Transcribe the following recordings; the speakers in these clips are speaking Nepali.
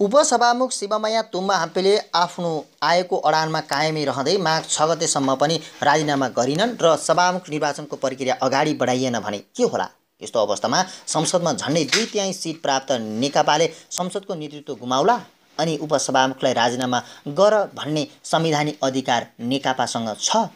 उपसभामुख शिवमया तुम्बा हाम्पेले आफ्नो आएको अडानमा कायमै रहँदै माघ छ गतेसम्म पनि राजीनामा गरिनन् र सभामुख निर्वाचनको प्रक्रिया अगाडि बढाइएन भने के होला? यस्तो अवस्थामा संसदमा झन्डै दुई तिहाई सिट प्राप्त नेकपाले संसदको नेतृत्व गुमाउला? अनि उपसभामुखलाई राजीनामा गर भन्ने संवैधानिक अधिकार नेकपासँग छ?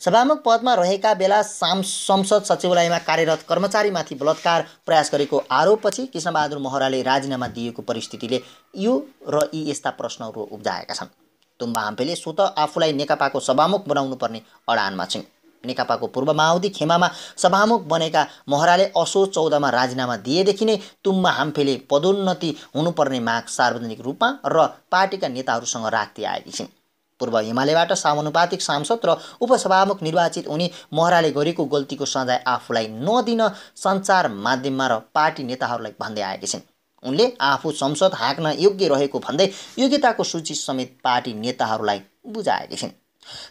सभामुख पदमा रहेका बेला साम संसद सचिवालयमा कार्यरत कर्मचारीमाथि बलात्कार प्रयास गरेको आरोपपछि कृष्णबहादुर महराले राजीनामा दिएको परिस्थितिले यो र यी यस्ता प्रश्नहरू उब्जाएका छन्। तुम्बा हाम्पेले स्वत आफूलाई नेकपाको सभामुख बनाउनु पर्ने अडानमा छिन्। नेकपाको पूर्व माओवादी खेमामा सभामुख बनेका महराले असोज चौधमा राजीनामा दिएदेखि नै तुम्बा हाम्फेले पदोन्नति हुनुपर्ने माग सार्वजनिक रूपमा र पार्टीका नेताहरूसँग राख्दै आएकी छिन्। पूर्व हिमालयबाट समानुपातिक सांसद र उपसभामुख निर्वाचित उनी महराले गरेको गल्तीको सजाय आफूलाई नदिन सञ्चार माध्यममा र पार्टी नेताहरूलाई भन्दै आएकी छिन्। उनले आफू संसद हाँक्न योग्य रहेको भन्दै योग्यताको सूची समेत पार्टी नेताहरूलाई बुझाएकी छिन्।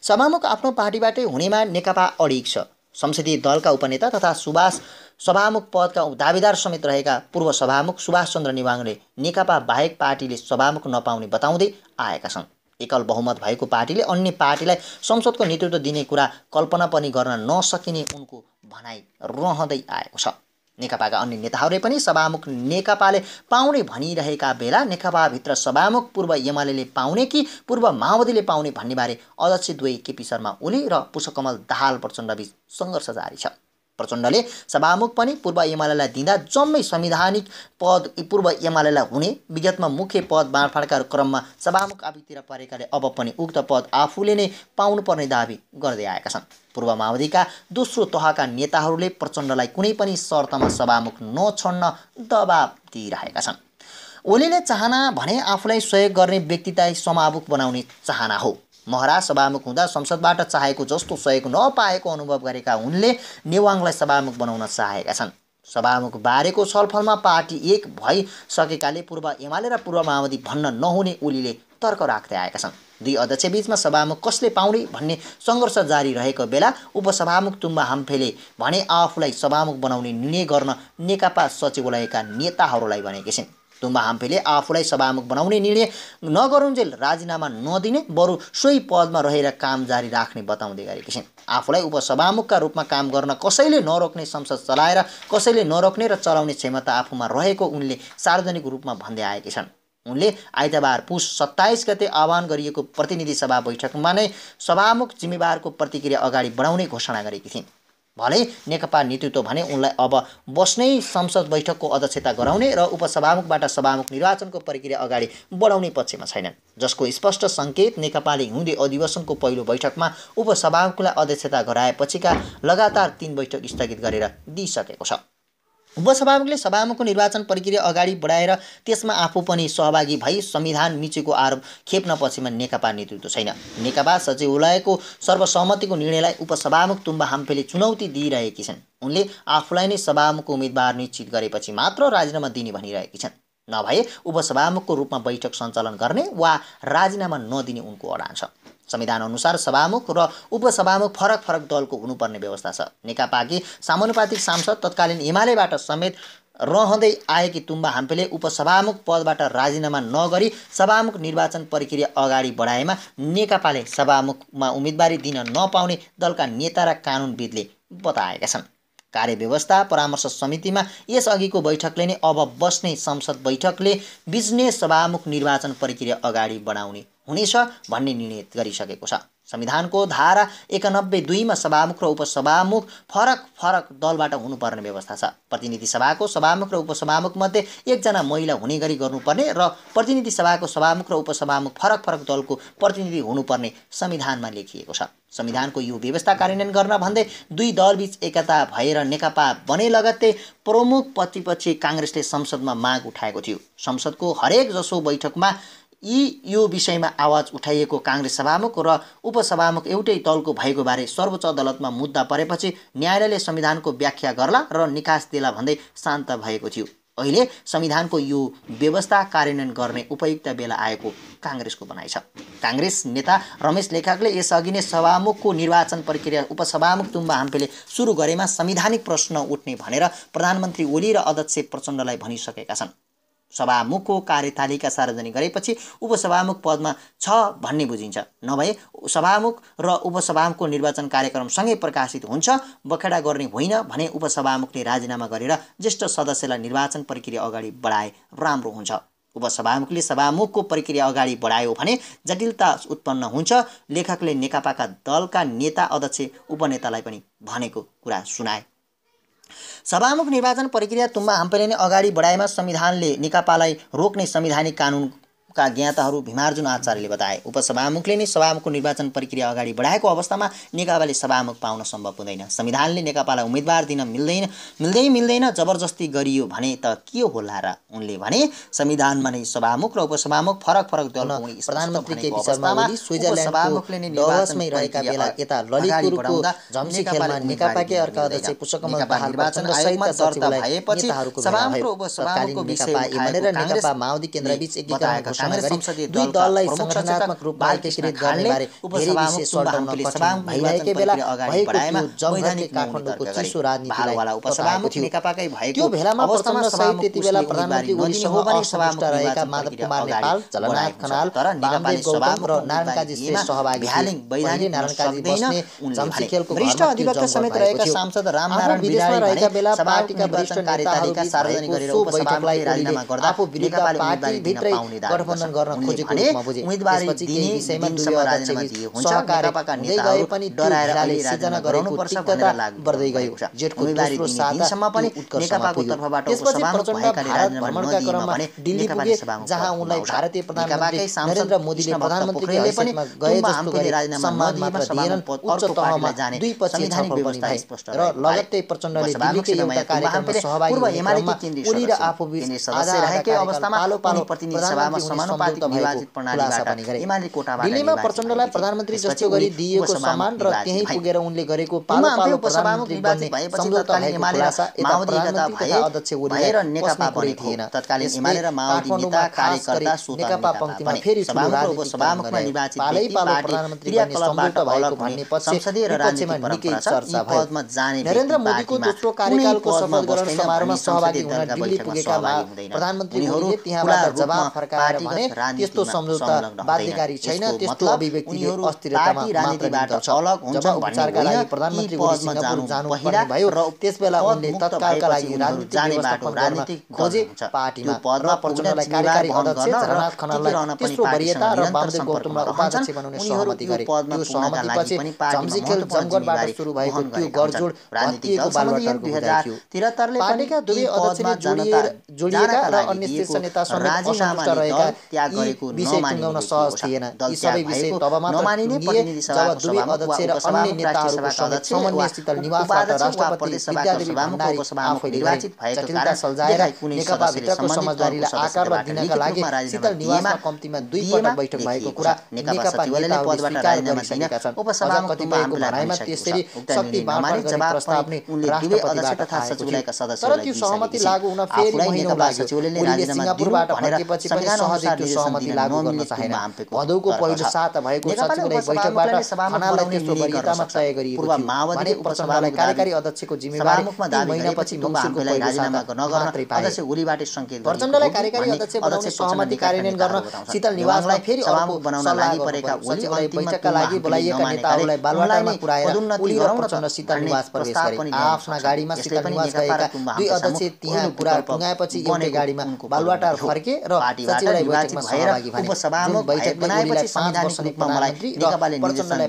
सभामुख आफ्नो पार्टीबाटै हुनेमा नेकपा अडिग छ। संसदीय दलका उपनेता तथा सुभाष सभामुख पदका दावेदार समेत रहेका पूर्व सभामुख सुभाष चन्द्र निवाङले नेकपा बाहेक पार्टीले सभामुख नपाउने बताउँदै आएका छन्। एकल बहुमत भएको पार्टीले अन्य पार्टीलाई संसदको नेतृत्व दिने कुरा कल्पना पनि गर्न नसकिने उनको भनाइ रहँदै आएको छ। नेकपाका अन्य नेताहरूले पनि सभामुख नेकपाले पाउने भनिरहेका बेला नेकपाभित्र सभामुख पूर्व एमाले पाउने कि पूर्व माओवादीले पाउने भन्नेबारे अध्यक्ष दुवै केपी शर्मा ओली र पुष्पकमल दाहाल प्रचण्डबीच सङ्घर्ष जारी छ। प्रचण्डले सभामुख पनि पूर्व एमालेलाई दिँदा जम्मै संविधानिक पद पूर्व एमालेलाई हुने विगतमा मुख्य पद बाँडफाँडका क्रममा सभामुख आफूतिर परेकाले अब पनि उक्त पद आफूले नै पाउनुपर्ने दावी गर्दै आएका छन्। पूर्व माओवादीका दोस्रो तहका नेताहरूले प्रचण्डलाई कुनै पनि शर्तमा सभामुख नछोड्न दबाब दिइरहेका छन्। ओलीले चाहना भने आफूलाई सहयोग गर्ने व्यक्तिलाई समामुख बनाउने चाहना हो। महरा सभामुख हुँदा संसदबाट चाहेको जस्तो सहयोग नपाएको अनुभव गरेका उनले नेवाङलाई सभामुख बनाउन चाहेका छन्। सभामुख बारेको छलफलमा पार्टी एक भइसकेकाले पूर्व एमाले र पूर्व माओवादी भन्न नहुने ओलीले तर्क राख्दै आएका छन्। दुई अध्यक्ष बिचमा सभामुख कसले पाउने भन्ने सङ्घर्ष जारी रहेको बेला उपसभामुख तुम्बा हाम्फेले भने आफूलाई सभामुख बनाउने निर्णय गर्न नेकपा सचिवालयका नेताहरूलाई भनेकी छिन्। तुम्बा हाम्फेले आफूलाई सभामुख बनाउने निर्णय नगरुन्जेल राजीनामा नदिने बरु सोही पदमा रहेर काम जारी राख्ने बताउँदै गरेकी छिन्। आफूलाई उपसभामुखका रूपमा काम गर्न कसैले नरोक्ने संसद चलाएर कसैले नरोक्ने र चलाउने क्षमता आफूमा रहेको उनले सार्वजनिक रूपमा भन्दै आएकी छन्। उनले आइतबार पुस सत्ताइस गते आह्वान गरिएको प्रतिनिधि सभा बैठकमा नै सभामुख जिम्मेवारको प्रतिक्रिया अगाडि बढाउने घोषणा गरेकी थिइन्। भले नेकपा नेतृत्व भने उनलाई अब बस्नै संसद बैठकको अध्यक्षता गराउने र उपसभामुखबाट सभामुख निर्वाचनको प्रक्रिया अगाडि बढाउने पक्षमा छैनन्। जसको स्पष्ट सङ्केत नेकपाले हिउँदे अधिवेशनको पहिलो बैठकमा उपसभामुखलाई अध्यक्षता गराएपछिका लगातार तीन बैठक स्थगित गरेर दिइसकेको छ। उपसभामुखले सभामुखको निर्वाचन प्रक्रिया अगाडि बढाएर त्यसमा आफू पनि सहभागी भई संविधान मिचेको आरोप खेप्न पछिमा नेकपा नेतृत्व छैन। नेकपा सचिवालयको सर्वसम्मतिको निर्णयलाई उपसभामुख तुम्बा हाम्फेले चुनौती दिइरहेकी छन्। उनले आफूलाई नै सभामुखको उम्मेद्वार निश्चित गरेपछि मात्र राजीनामा दिने भनिरहेकी छन्। नभए उपसभामुखको रूपमा बैठक सञ्चालन गर्ने वा राजीनामा नदिने उनको अडान छ। संविधान अनुसार सभामुख र उपसभामुख फरक फरक दलको हुनुपर्ने व्यवस्था छ। नेकपाकी सामानुपातिक सांसद तत्कालीन एमालेबाट समेत रहँदै आएकी तुम्बा हाम्पेले उपसभामुख पदबाट राजीनामा नगरी सभामुख निर्वाचन प्रक्रिया अगाडि बढाएमा नेकपाले सभामुखमा उम्मेदवारी दिन नपाउने दलका नेता र कानुनविदले बताएका छन्। कार्यव्यवस्था परामर्श समितिमा यसअघिको बैठकले नै अब बस्ने संसद बैठकले बिजनेस सभामुख निर्वाचन प्रक्रिया अगाडि बढाउने हुनेछ भन्ने निर्णय गरिसकेको छ। संविधानको धारा एकानब्बे दुईमा सभामुख र उपसभामुख फरक फरक दलबाट हुनुपर्ने व्यवस्था छ। प्रतिनिधि सभाको सभामुख र उपसभामुख मध्ये एकजना महिला हुने गरी गर्नुपर्ने र प्रतिनिधि सभाको सभामुख र उपसभामुख फरक फरक दलको प्रतिनिधि हुनुपर्ने संविधानमा लेखिएको छ। संविधानको यो व्यवस्था कार्यान्वयन गर्न भन्दै दुई दलबीच एकता भएर नेकपा बने लगत्तै प्रमुख प्रतिपक्षी काङ्ग्रेसले संसदमा माग उठाएको थियो। संसदको हरेक जसो बैठकमा यी यो विषयमा आवाज उठाइएको काङ्ग्रेस सभामुख र उपसभामुख एउटै दलको भएको बारे सर्वोच्च अदालतमा मुद्दा परेपछि न्यायालयले संविधानको व्याख्या गर्ला र निकास दिला भन्दै शान्त भएको थियो। अहिले संविधानको यो व्यवस्था कार्यान्वयन गर्ने उपयुक्त बेला आएको काङ्ग्रेसको भनाइ छ। काङ्ग्रेस नेता रमेश लेखकले यसअघि नै सभामुखको निर्वाचन प्रक्रिया उपसभामुख तुम्बा हाम्पेले सुरु गरेमा संविधानिक प्रश्न उठ्ने भनेर प्रधानमन्त्री ओली र अध्यक्ष प्रचण्डलाई भनिसकेका छन्। सभामुखको कार्यतालिका सार्वजनिक गरेपछि उपसभामुख पदमा छ भन्ने बुझिन्छ। नभए सभामुख र उपसभामुखको निर्वाचन कार्यक्रमसँगै प्रकाशित हुन्छ बखेडा गर्ने होइन भने उपसभामुखले राजीनामा गरेर ज्येष्ठ सदस्यलाई निर्वाचन प्रक्रिया अगाडि बढाए राम्रो हुन्छ। उपसभामुखले सभामुखको प्रक्रिया अगाडि बढायो भने जटिलता उत्पन्न हुन्छ। लेखकले नेकपाका दलका नेता अध्यक्ष उपनेतालाई पनि भनेको कुरा सुनाए। सभामुख निर्वाचन प्रक्रिया तुम्बा हम्फेले नै अगाडि बढाएमा संविधानले नेकपालाई रोक्ने संविधानिक कानुन का ज्ञाताहरू भीमार्जुन आचार्यले बताए। उपसभामुखले नै सभामुखको निर्वाचन प्रक्रिया अगाडि बढाएको अवस्थामा नेकपाले सभामुख पाउन सम्भव हुँदैन। संविधानले नेकपालाई उम्मेदवार दिन मिल्दैन मिल्दै मिल्दैन जबरजस्ती गरियो भने त के होला र उनले भने संविधानमा नै सभामुख र उपसभामुख फरक फरक दल प्रधानमन्त्री दुई दललाई संगठनात्मक रूपमा एकीकृत गर्ने बारे धेरै विशेष सल्टाउन कठिन भइरहेकै बेला भएको जमघटे काठमाडौँको चिसो राजनीतिलाई त्यो प्रधानमन्त्री रहेका माधव कुमार नेपाल खनाल र श्रेष्ठ सहभागी बस्ने खेलको वरिष्ठ अधिवक्ता समेत रहेका सांसद रामनारायण विदेशमा रहेका बेला पार्टीका वरिष्ठ सार्वजनिक गर्दा आफू सम्पन्न गर्न खोजेको रूपमा त्यसपछि केही विषयमा सहकार्यका नेताहरू पनि डराएर सिर्जना गराउनु पर्छ भनेर बढ्दै पनि तर्फबाट जहाँ उनलाई भारतीय प्रधानमन्त्री मोदीले प्रधानमन्त्रीले पनि गए जस्तो उच्च तहमा जाने र प्रचण्डले दिल्लीको आफू अवस्थामा प्रतिनिधि सभामा दिल्लीमा प्रचण्डलाई प्रधानमन्त्री जस्तो गरी दिएको सम्मान र त्यही पुगेर उनले गरेको अध्यक्ष थिएन। र नरेन्द्र मोदीको दोस्रो कार्यकालको समारोहमा सहभागी हुन दिल्ली पुगेका प्रधानमन्त्रीहरूले त्यहाँबाट जवाब फर्काएर भने त्यस्तो सम्झौता बाध्यकारी छैन त्यस्तो अभिव्यक्ति अस्थिरतामा लागि प्रधानमन्त्री र त्यसबेला उनले तत्कालका लागि राजनीतिक पार्टीमा प्रचण्डलाई कार्यकारी त्यस्तो र त्यो त्याग गरेको नमानिन सहज थिएन। सबै विषय तब मात्र टुङ्गिए जब अध्यक्ष र अन्य निर्वाचित भएको लागि शीतल निवासमा दुई पटक बैठक भएको कुरा नेकपा गर्ने राष्ट्रपतिबाट सहमति लागू हुन फेरि सहज त्यो सहमति लागू गर्न चाहेन भदौको पहिलो साता भएको सचिवालय बैठकबाट खनालाई त्यस्तो वरियतामा तय गरिएको पूर्व माओवादी उपसभालाई कार्यकारी अध्यक्षको जिम्मेवारी महिनापछि मङ्सिरको पहिलो साता नगर्न अध्यक्ष ओलीबाटै सङ्केत प्रचण्डलाई कार्यकारी अध्यक्ष बनाउने सहमति कार्यान्वयन गर्न शीतल निवासलाई फेरि अर्को बनाउन लागि परेका सचिवालय बैठकका लागि बोलाइएका नेताहरूलाई बालुवाडामा पुर्याएर ओली गराउन प्रचण्ड शीतल निवास प्रवेश गरे। आफ्ना गाडीमा शीतल निवास गएका दुई अध्यक्ष त्यहाँ पुरा पुगाएपछि एउटै गाडीमा बालुवाटार फर्के र सचिवालय राजी भएर उपसभामुख बैठक बनाएपछि संवैधानिक रूपमा मलाई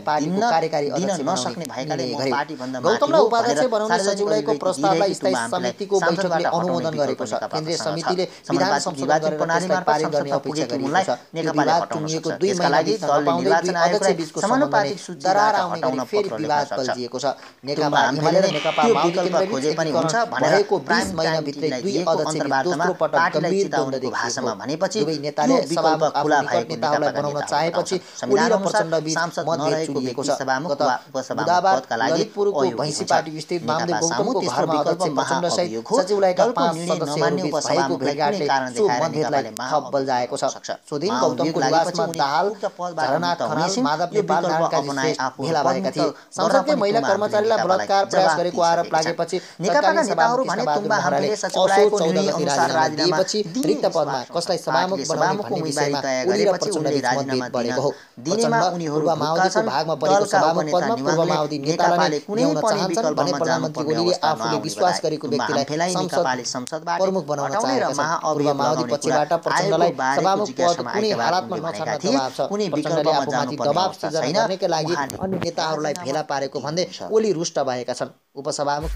पार्टीको कार्यकारी अध्यक्ष नसक्ने भएकाले म पार्टीभन्दा उपाध्यक्ष बनाउने सचिवालयको प्रस्तावलाई स्थायी समितिको बैठकले अनुमोदन गरेको छ। केन्द्रीय समितिले विधान संशोधन गरेर त्यसलाई गर्ने अपेक्षा गरेको छ। विवाद टुङ्गिएको दुई महिनादेखि थाहा पाउँदै अध्यक्ष बिचको समानुपातिक दरार आउने फेरि विवाद बल्झिएको छ। नेकपा खोजे पनि हुन्छ महिनाभित्रै दुई भाषामा भनेपछि नेताले खुला भएको नेताहरूलाई बनाउन चाहेपछि। ओली र प्रचण्ड बीच मतभेद चुलिएको छ गत बुधबार ललितपुरको। स्थित गौतमको घरमा अध्यक्ष सहित। सचिवालयका पाँच सदस्यहरू बीच भएको भेटघाटले सो मतभेदलाई थप बल्झाएको छ गौतमको निवासमा दाहाल खनाल भेला भएका थिए महिला कर्मचारीलाई बलात्कार प्रयास गरेको आरोप लागेपछि। नेकपाका नेताहरू भने कृष्णबहादुर तुम्बा महराले हामीले असोज सचिवालयको चौध निर्णय गते अनुसार राजीनामा राजीनामा दिएपछि दिने रिक्त पदमा विश्वास कसलाई छ। सभामुख उम्मेदवारी तय गरेपछि उनले राजीनामा दिनेमा उनीहरू छन्। दलका उपनेता नेकपाले कुनै पनि विकल्पमा अवस्था नआउने नेकपाले संसदबाट हटाउने र महाअभियोग लगाउने कुरा। आयोगको बारेको जिज्ञासामा भनेका थिए। विकल्पमा जानुपर्ने अवस्था छैन। अन्य नेताहरूलाई भेला पारेको भन्दै ओली रुष्ट भएका छन्। उपसभामुख